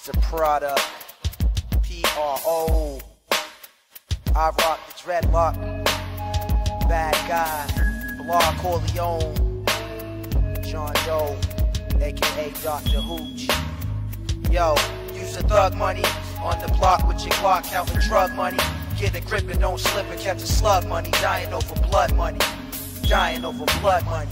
Mr. Product. P-R-O. I rock the dreadlock. Bad guy. Blah Corleone. John Doe. AKA Dr. Hooch. Yo, use the thug money on the block with your clock counting drug money. Get a grip and don't slip and catch a slug money. Dying over blood money. Dying over blood money.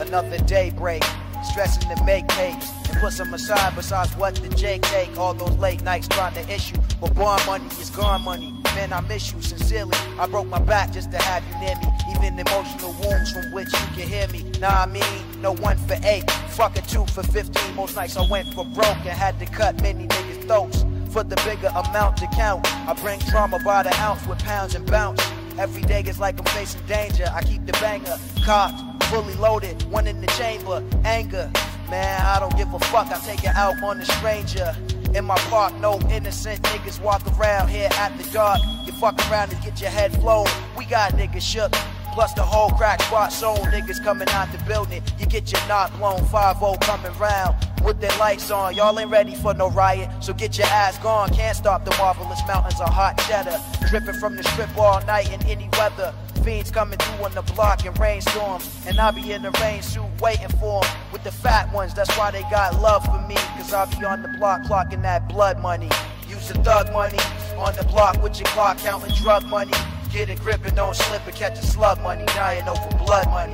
Another day break. Stressing to make tapes and put some aside besides what the J take. All those late nights trying to issue. But bond money is gone money. Man, I miss you sincerely. I broke my back just to have you near me. Even emotional wounds from which you can hear me. Nah, I mean, no one for eight. Fuck a two for 15. Most nights I went for broke and had to cut many niggas' throats for the bigger amount to count. I bring drama by the ounce with pounds and bounce. Every day is like I'm facing danger. I keep the banger cocked, fully loaded, one in the chamber. Anger, man, I don't give a fuck. I take it out on a stranger. In my park, no innocent niggas walk around here at the dark. You fuck around and get your head blown. We got niggas shook. Plus the whole crack spot zone niggas coming out the building. You get your knock blown, 5 coming round with their lights on. Y'all ain't ready for no riot, so get your ass gone. Can't stop the marvelous mountains of hot cheddar. Dripping from the strip all night in any weather. Fiends coming through on the block in rainstorms. And I be in the rain suit waiting for 'em with the fat ones. That's why they got love for me. Cause I be on the block clocking that blood money. Use the thug money on the block with your clock counting drug money. Get a grip and don't slip and catch a slug money. Dying over blood money.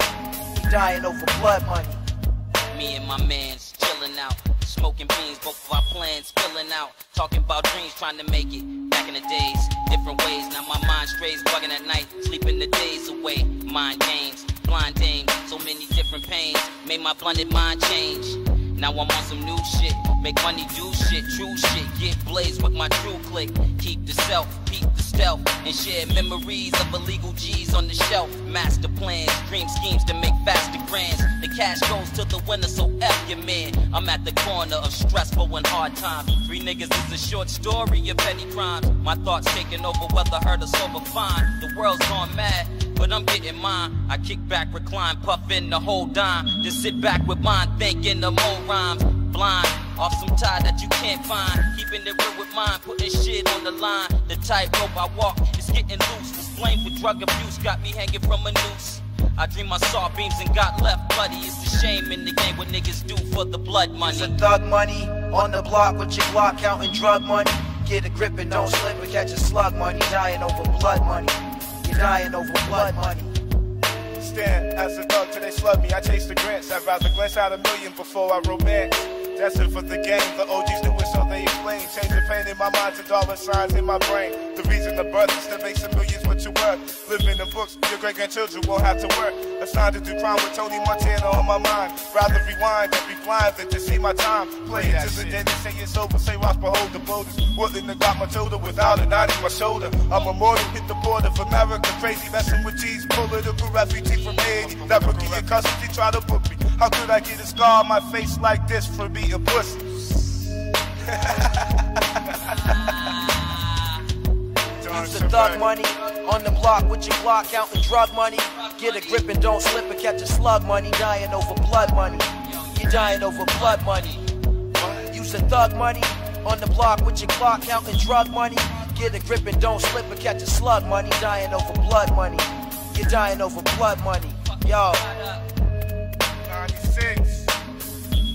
Dying over blood money. Me and my mans chilling out. Smoking beans, both of our plans spilling out. Talking about dreams, trying to make it. Back in the days, different ways. Now my mind strays, bugging at night. Sleeping the days away. Mind games, blind dames, so many different pains. Made my blended mind change. Now I'm on some new shit. Make money, do shit, true shit. Get blazed with my true click. Keep the self, peep the stealth. And share memories of illegal G's on the shelf. Master plans, dream schemes to make faster grands. The cash goes to the winner, so F your man. I'm at the corner of stressful and hard times. Three niggas is a short story of petty crimes. My thoughts taking over whether hurt or sober fine. The world's gone mad I'm getting mine. I kick back, recline, puff in the whole dime. Just sit back with mine, thinking of more rhymes. Blind, off some tie that you can't find. Keeping it real with mine, putting shit on the line. The tightrope I walk is getting loose. This blame for drug abuse got me hanging from a noose. I dream I saw beams and got left bloody. It's a shame in the game what niggas do for the blood money. The thug money on the block with your block counting drug money. Get a grip and don't slip and catch a slug money. Dying over blood money. Dying over blood money. Stand as a thug till they slug me. I chase the grants. I'd rather glance out a million before I romance. Destined for the game. The OGs do it so they explain. Change the pain in my mind to dollar signs in my brain. The reason the birth is to make some millions what you worth. Living in the books, your great grandchildren won't have to work. Assigned to do crime with Tony Montana on my mind. Rather rewind than be blind than to see my time. Play it to the day they say it's over. Say watch behold the boulders. Willing to got my shoulder without a knot in my shoulder. I'm immortal, hit the border of America. Crazy messing with G's. Political refugee from Haiti. That rookie in custody try to book me. How could I get a scar on my face like this for pussy? Use the thug money on the block with your block counting drug money. Get a grip and don't slip and catch a slug money. Dying over blood money. You're dying over blood money. Use the thug money on the block with your clock counting drug money. Get a grip and don't slip and catch a slug money. Dying over blood money. You're dying over blood money. Yo. 96.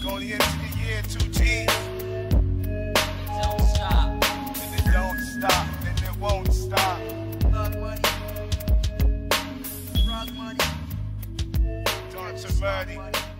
Going into the Drug